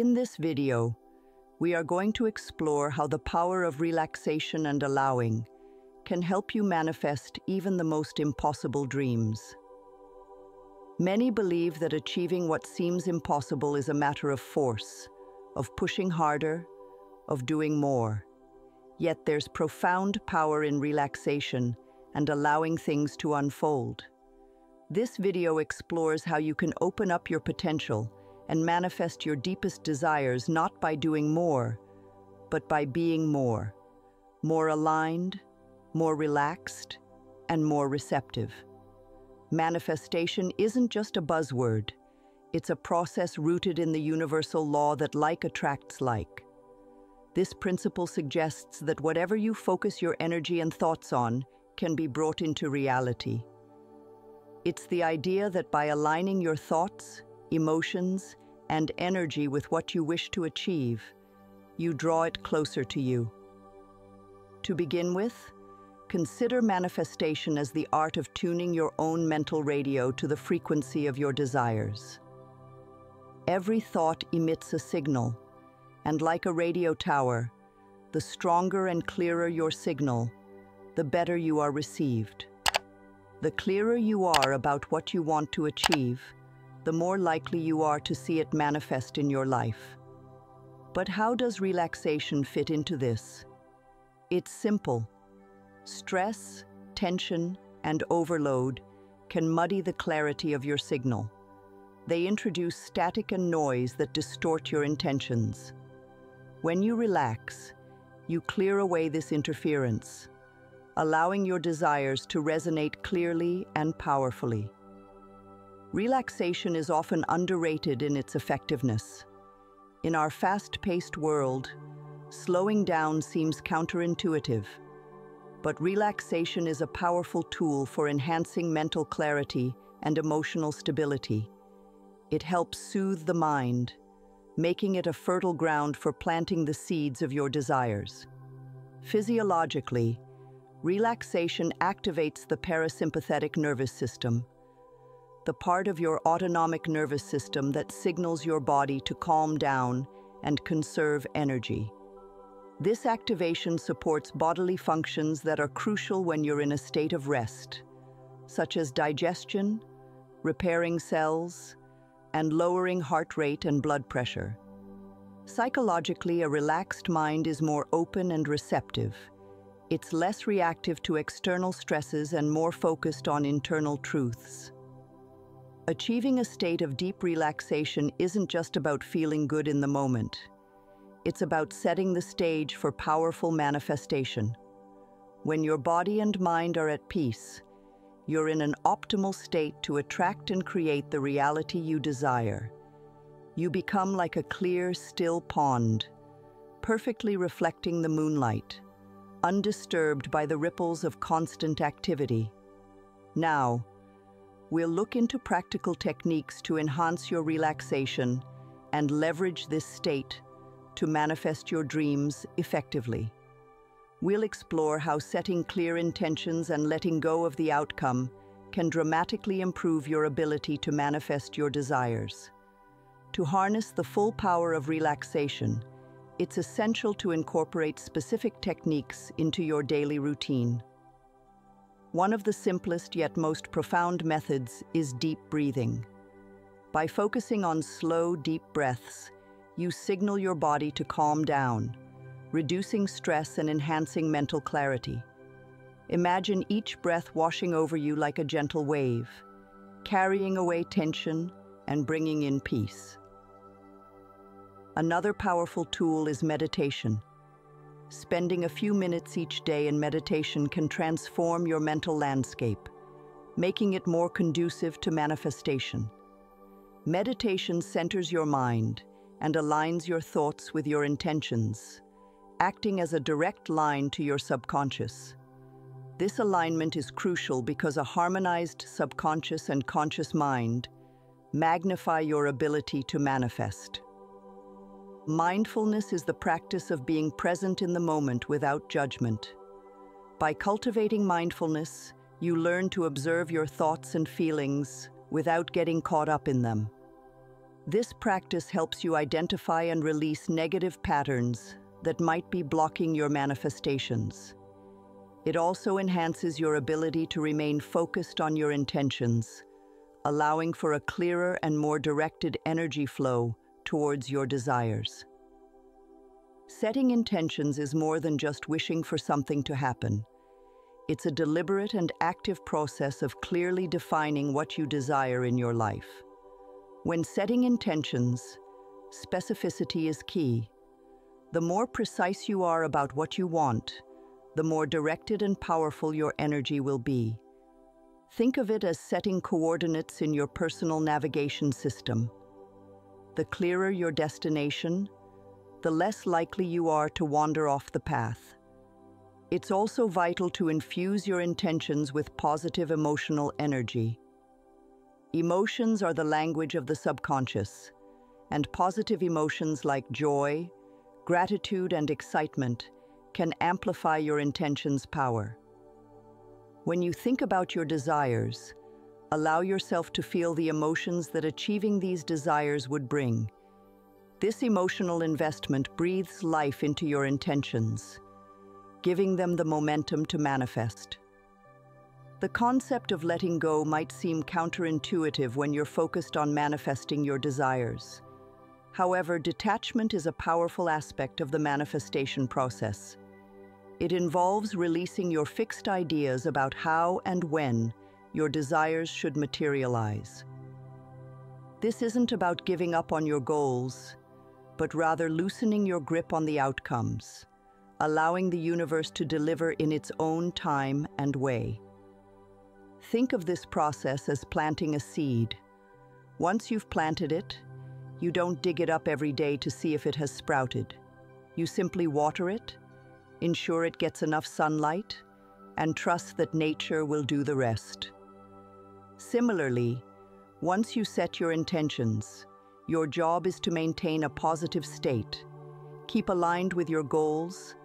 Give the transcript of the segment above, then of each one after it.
In this video, we are going to explore how the power of relaxation and allowing can help you manifest even the most impossible dreams. Many believe that achieving what seems impossible is a matter of force, of pushing harder, of doing more. Yet there's profound power in relaxation and allowing things to unfold. This video explores how you can open up your potential and manifest your deepest desires not by doing more, but by being more. More aligned, more relaxed, and more receptive. Manifestation isn't just a buzzword. It's a process rooted in the universal law that like attracts like. This principle suggests that whatever you focus your energy and thoughts on can be brought into reality. It's the idea that by aligning your thoughts, emotions, and energy with what you wish to achieve, you draw it closer to you. To begin with, consider manifestation as the art of tuning your own mental radio to the frequency of your desires. Every thought emits a signal, and like a radio tower, the stronger and clearer your signal, the better you are received. The clearer you are about what you want to achieve, the more likely you are to see it manifest in your life. But how does relaxation fit into this? It's simple. Stress, tension, and overload can muddy the clarity of your signal. They introduce static and noise that distort your intentions. When you relax, you clear away this interference, allowing your desires to resonate clearly and powerfully. Relaxation is often underrated in its effectiveness. In our fast-paced world, slowing down seems counterintuitive, but relaxation is a powerful tool for enhancing mental clarity and emotional stability. It helps soothe the mind, making it a fertile ground for planting the seeds of your desires. Physiologically, relaxation activates the parasympathetic nervous system, the part of your autonomic nervous system that signals your body to calm down and conserve energy. This activation supports bodily functions that are crucial when you're in a state of rest, such as digestion, repairing cells, and lowering heart rate and blood pressure. Psychologically, a relaxed mind is more open and receptive. It's less reactive to external stresses and more focused on internal truths. Achieving a state of deep relaxation isn't just about feeling good in the moment. It's about setting the stage for powerful manifestation. When your body and mind are at peace, you're in an optimal state to attract and create the reality you desire. You become like a clear, still pond, perfectly reflecting the moonlight, undisturbed by the ripples of constant activity. Now, we'll look into practical techniques to enhance your relaxation and leverage this state to manifest your dreams effectively. We'll explore how setting clear intentions and letting go of the outcome can dramatically improve your ability to manifest your desires. To harness the full power of relaxation, it's essential to incorporate specific techniques into your daily routine. One of the simplest yet most profound methods is deep breathing. By focusing on slow, deep breaths, you signal your body to calm down, reducing stress and enhancing mental clarity. Imagine each breath washing over you like a gentle wave, carrying away tension and bringing in peace. Another powerful tool is meditation. Spending a few minutes each day in meditation can transform your mental landscape, making it more conducive to manifestation. Meditation centers your mind and aligns your thoughts with your intentions, acting as a direct line to your subconscious. This alignment is crucial because a harmonized subconscious and conscious mind magnify your ability to manifest. Mindfulness is the practice of being present in the moment without judgment. By cultivating mindfulness, you learn to observe your thoughts and feelings without getting caught up in them. This practice helps you identify and release negative patterns that might be blocking your manifestations. It also enhances your ability to remain focused on your intentions, allowing for a clearer and more directed energy flow towards your desires. Setting intentions is more than just wishing for something to happen. It's a deliberate and active process of clearly defining what you desire in your life. When setting intentions, specificity is key. The more precise you are about what you want, the more directed and powerful your energy will be. Think of it as setting coordinates in your personal navigation system. The clearer your destination, the less likely you are to wander off the path. It's also vital to infuse your intentions with positive emotional energy. Emotions are the language of the subconscious, and positive emotions like joy, gratitude, and excitement can amplify your intention's power. When you think about your desires, allow yourself to feel the emotions that achieving these desires would bring. This emotional investment breathes life into your intentions, giving them the momentum to manifest. The concept of letting go might seem counterintuitive when you're focused on manifesting your desires. However, detachment is a powerful aspect of the manifestation process. It involves releasing your fixed ideas about how and when your desires should materialize. This isn't about giving up on your goals, but rather loosening your grip on the outcomes, allowing the universe to deliver in its own time and way. Think of this process as planting a seed. Once you've planted it, you don't dig it up every day to see if it has sprouted. You simply water it, ensure it gets enough sunlight, and trust that nature will do the rest. Similarly, once you set your intentions, your job is to maintain a positive state, keep aligned with your goals,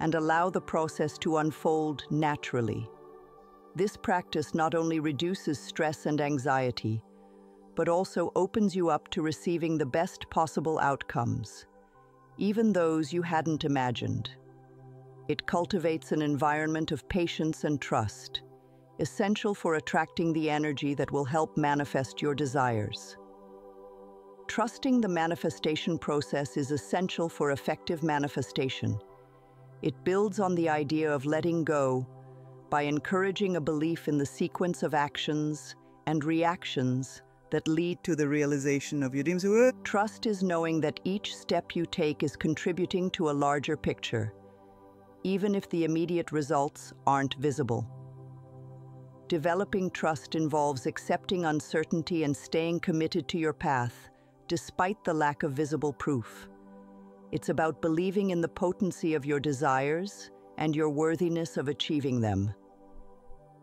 and allow the process to unfold naturally. This practice not only reduces stress and anxiety, but also opens you up to receiving the best possible outcomes, even those you hadn't imagined. It cultivates an environment of patience and trust, essential for attracting the energy that will help manifest your desires. Trusting the manifestation process is essential for effective manifestation. It builds on the idea of letting go by encouraging a belief in the sequence of actions and reactions that lead to the realization of your dreams. Trust is knowing that each step you take is contributing to a larger picture, even if the immediate results aren't visible. Developing trust involves accepting uncertainty and staying committed to your path, despite the lack of visible proof. It's about believing in the potency of your desires and your worthiness of achieving them.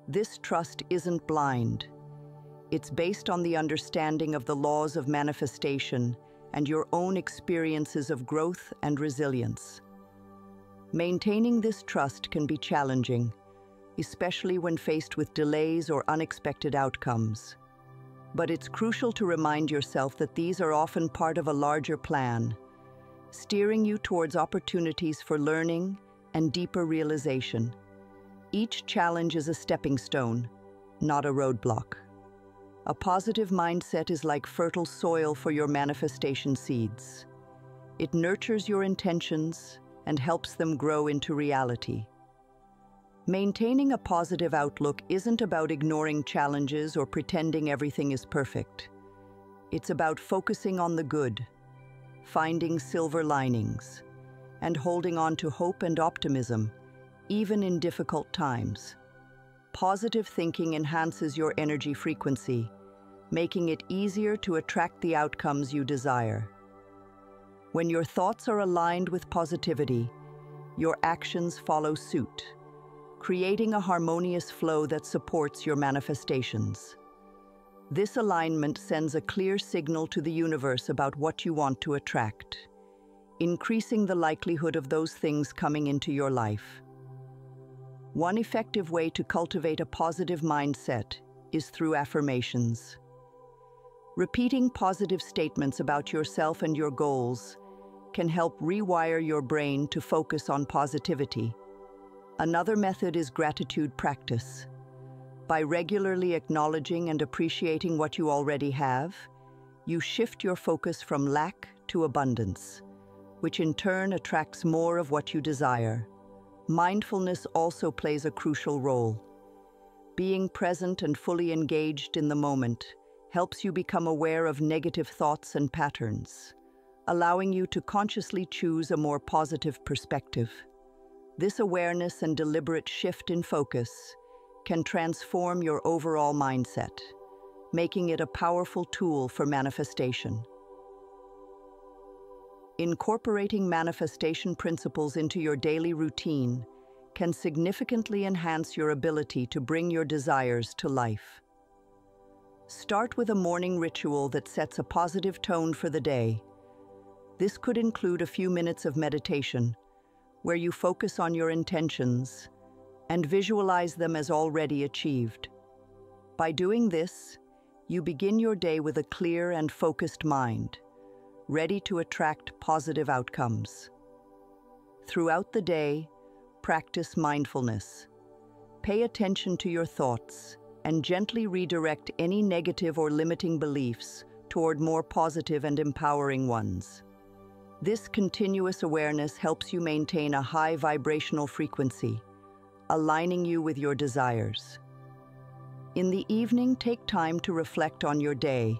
This trust isn't blind. It's based on the understanding of the laws of manifestation and your own experiences of growth and resilience. Maintaining this trust can be challenging, especially when faced with delays or unexpected outcomes. But it's crucial to remind yourself that these are often part of a larger plan, steering you towards opportunities for learning and deeper realization. Each challenge is a stepping stone, not a roadblock. A positive mindset is like fertile soil for your manifestation seeds. It nurtures your intentions and helps them grow into reality. Maintaining a positive outlook isn't about ignoring challenges or pretending everything is perfect. It's about focusing on the good, finding silver linings, and holding on to hope and optimism even in difficult times. Positive thinking enhances your energy frequency, making it easier to attract the outcomes you desire. When your thoughts are aligned with positivity, your actions follow suit, creating a harmonious flow that supports your manifestations. This alignment sends a clear signal to the universe about what you want to attract, increasing the likelihood of those things coming into your life. One effective way to cultivate a positive mindset is through affirmations. Repeating positive statements about yourself and your goals can help rewire your brain to focus on positivity. Another method is gratitude practice. By regularly acknowledging and appreciating what you already have, you shift your focus from lack to abundance, which in turn attracts more of what you desire. Mindfulness also plays a crucial role. Being present and fully engaged in the moment helps you become aware of negative thoughts and patterns, allowing you to consciously choose a more positive perspective. This awareness and deliberate shift in focus can transform your overall mindset, making it a powerful tool for manifestation. Incorporating manifestation principles into your daily routine can significantly enhance your ability to bring your desires to life. Start with a morning ritual that sets a positive tone for the day. This could include a few minutes of meditation, where you focus on your intentions and visualize them as already achieved. By doing this, you begin your day with a clear and focused mind, ready to attract positive outcomes. Throughout the day, practice mindfulness. Pay attention to your thoughts and gently redirect any negative or limiting beliefs toward more positive and empowering ones. This continuous awareness helps you maintain a high vibrational frequency, aligning you with your desires. In the evening, take time to reflect on your day.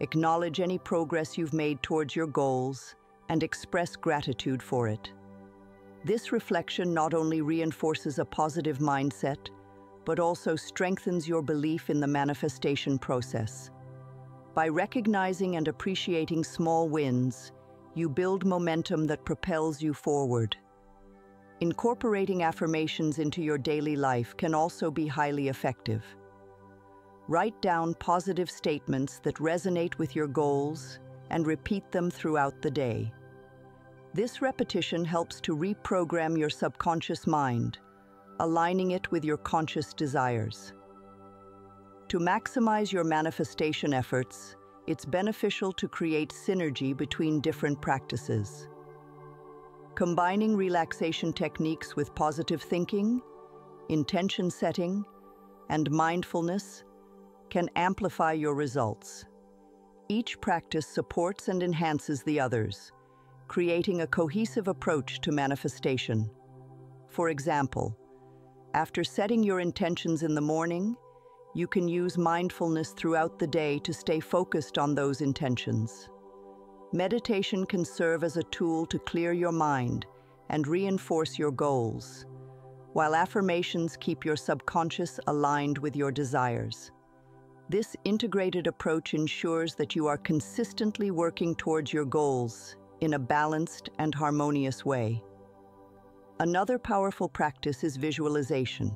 Acknowledge any progress you've made towards your goals and express gratitude for it. This reflection not only reinforces a positive mindset, but also strengthens your belief in the manifestation process. By recognizing and appreciating small wins, you build momentum that propels you forward. Incorporating affirmations into your daily life can also be highly effective. Write down positive statements that resonate with your goals and repeat them throughout the day. This repetition helps to reprogram your subconscious mind, aligning it with your conscious desires. To maximize your manifestation efforts, it's beneficial to create synergy between different practices. Combining relaxation techniques with positive thinking, intention setting, and mindfulness can amplify your results. Each practice supports and enhances the others, creating a cohesive approach to manifestation. For example, after setting your intentions in the morning, you can use mindfulness throughout the day to stay focused on those intentions. Meditation can serve as a tool to clear your mind and reinforce your goals, while affirmations keep your subconscious aligned with your desires. This integrated approach ensures that you are consistently working towards your goals in a balanced and harmonious way. Another powerful practice is visualization.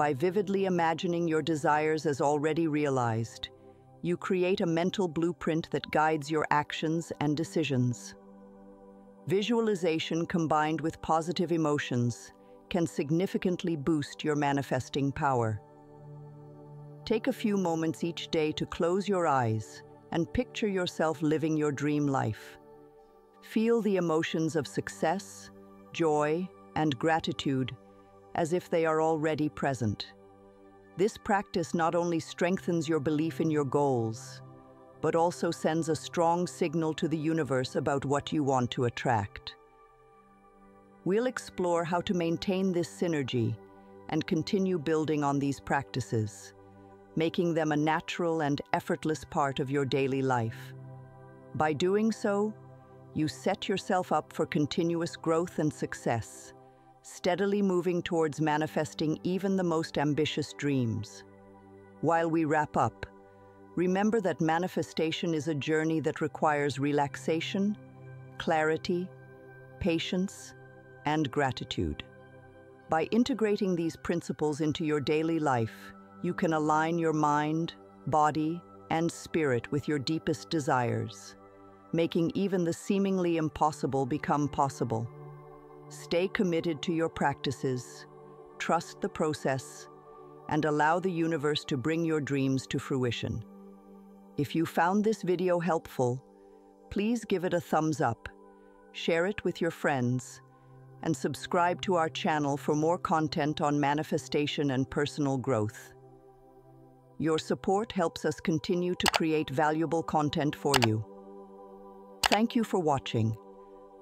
By vividly imagining your desires as already realized, you create a mental blueprint that guides your actions and decisions. Visualization combined with positive emotions can significantly boost your manifesting power. Take a few moments each day to close your eyes and picture yourself living your dream life. Feel the emotions of success, joy, and gratitude as if they are already present. This practice not only strengthens your belief in your goals, but also sends a strong signal to the universe about what you want to attract. We'll explore how to maintain this synergy and continue building on these practices, making them a natural and effortless part of your daily life. By doing so, you set yourself up for continuous growth and success, steadily moving towards manifesting even the most ambitious dreams. While we wrap up, remember that manifestation is a journey that requires relaxation, clarity, patience, and gratitude. By integrating these principles into your daily life, you can align your mind, body, and spirit with your deepest desires making even the seemingly impossible become possible. Stay committed to your practices, trust the process, and allow the universe to bring your dreams to fruition. If you found this video helpful, please give it a thumbs up, share it with your friends, and subscribe to our channel for more content on manifestation and personal growth. Your support helps us continue to create valuable content for you. Thank you for watching,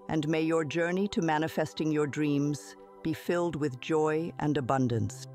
and may your journey to manifesting your dreams be filled with joy and abundance.